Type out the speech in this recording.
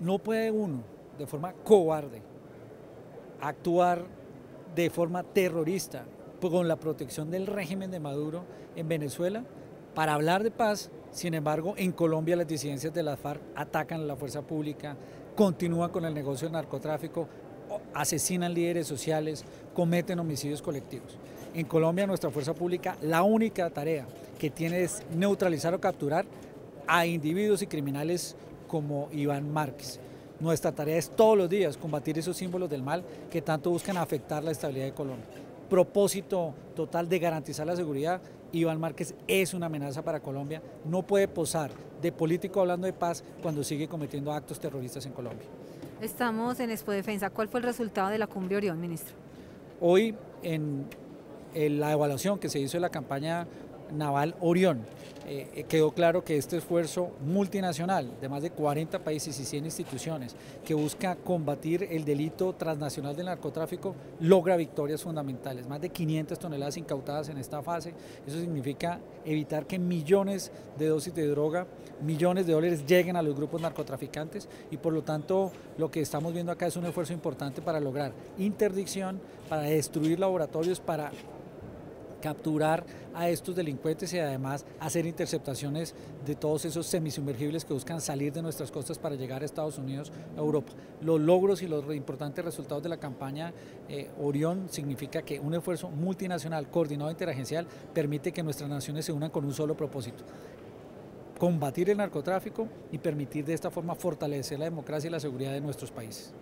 No puede uno, de forma cobarde, actuar de forma terrorista con la protección del régimen de Maduro en Venezuela para hablar de paz. Sin embargo, en Colombia las disidencias de las FARC atacan a la fuerza pública, continúan con el negocio del narcotráfico, asesinan líderes sociales, cometen homicidios colectivos. En Colombia nuestra fuerza pública la única tarea que tiene es neutralizar o capturar a individuos y criminales como Iván Márquez. Nuestra tarea es todos los días combatir esos símbolos del mal que tanto buscan afectar la estabilidad de Colombia. Propósito total de garantizar la seguridad, Iván Márquez es una amenaza para Colombia, no puede posar de político hablando de paz cuando sigue cometiendo actos terroristas en Colombia. Estamos en Expo Defensa. ¿Cuál fue el resultado de la cumbre Orión, ministro? Hoy, en, la evaluación que se hizo de la campaña naval Orión, eh, quedó claro que este esfuerzo multinacional de más de 40 países y 100 instituciones que busca combatir el delito transnacional del narcotráfico logra victorias fundamentales, más de 500 toneladas incautadas en esta fase, eso significa evitar que millones de dosis de droga, millones de dólares lleguen a los grupos narcotraficantes y por lo tanto lo que estamos viendo acá es un esfuerzo importante para lograr interdicción, para destruir laboratorios, para capturar a estos delincuentes y además hacer interceptaciones de todos esos semisumergibles que buscan salir de nuestras costas para llegar a Estados Unidos, a Europa. Los logros y los importantes resultados de la campaña eh, Orión significa que un esfuerzo multinacional, coordinado interagencial, permite que nuestras naciones se unan con un solo propósito combatir el narcotráfico y permitir de esta forma fortalecer la democracia y la seguridad de nuestros países.